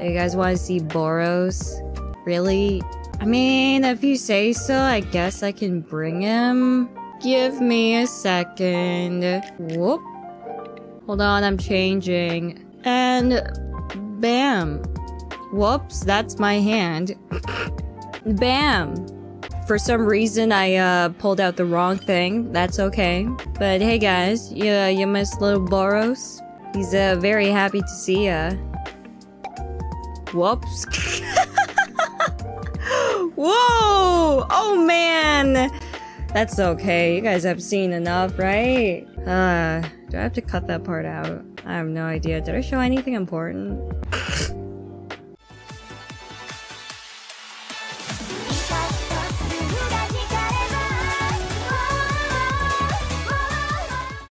You guys want to see Boros? Really? I mean, if you say so, I guess I can bring him. Give me a second. Whoop. Hold on, I'm changing. And bam. Whoops, that's my hand. bam. For some reason, I uh, pulled out the wrong thing. That's okay. But hey guys, you, you miss little Boros? He's uh, very happy to see ya. Whoops. Whoa! Oh man! That's okay. You guys have seen enough, right? Uh, do I have to cut that part out? I have no idea. Did I show anything important?